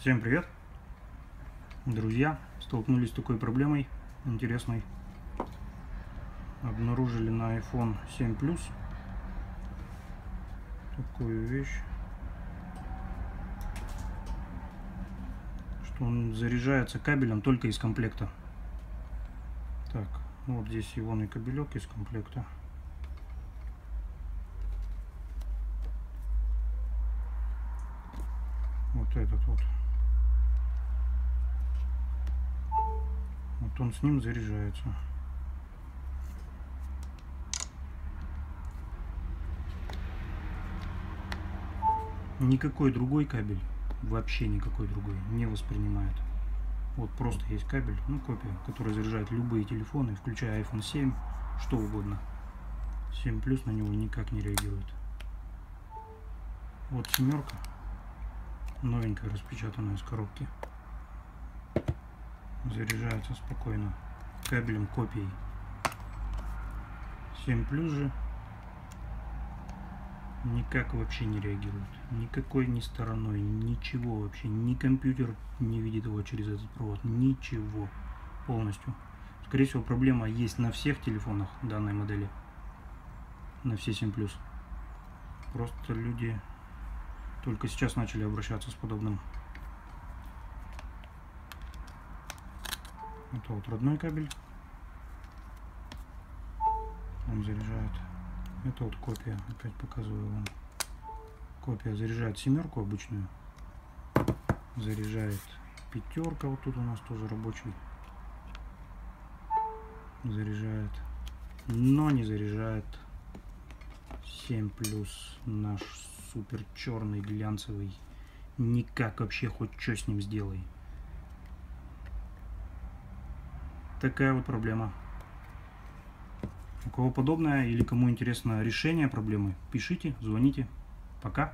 Всем привет! Друзья, столкнулись с такой проблемой интересной. Обнаружили на iPhone 7 Plus такую вещь, что он заряжается кабелем только из комплекта. Так, вот здесь ионный кабелек из комплекта. Вот этот вот. Он с ним заряжается. Никакой другой кабель, вообще никакой другой, не воспринимает. Вот просто есть кабель, ну копия, который заряжает любые телефоны, включая iPhone 7, что угодно. 7 Plus на него никак не реагирует. Вот семерка, новенькая, распечатанная из коробки заряжается спокойно кабелем копией 7 плюс же никак вообще не реагирует никакой ни стороной ничего вообще. Ни компьютер не видит его через этот провод. Ничего. Полностью. Скорее всего проблема есть на всех телефонах данной модели. На все 7 плюс. Просто люди только сейчас начали обращаться с подобным Это вот родной кабель. Он заряжает. Это вот копия. Опять показываю вам. Копия заряжает семерку обычную. Заряжает пятерка. Вот тут у нас тоже рабочий. Заряжает. Но не заряжает 7 плюс наш супер черный глянцевый. Никак вообще хоть что с ним сделай. Такая вот проблема. У кого подобное или кому интересно решение проблемы, пишите, звоните. Пока.